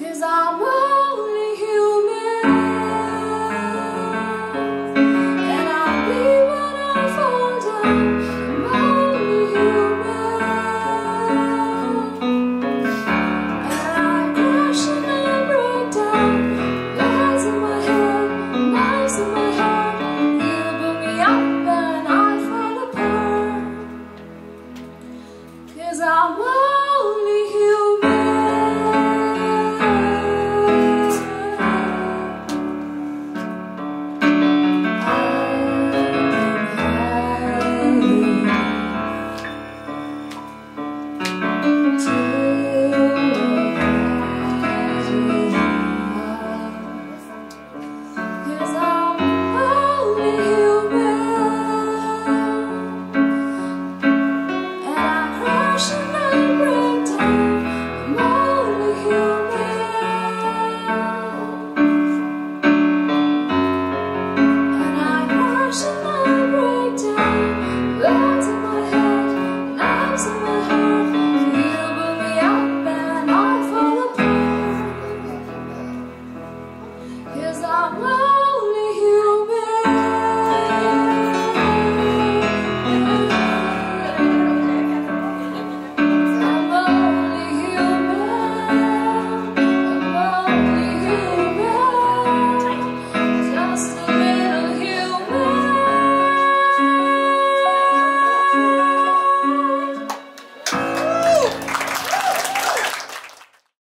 Cause I'm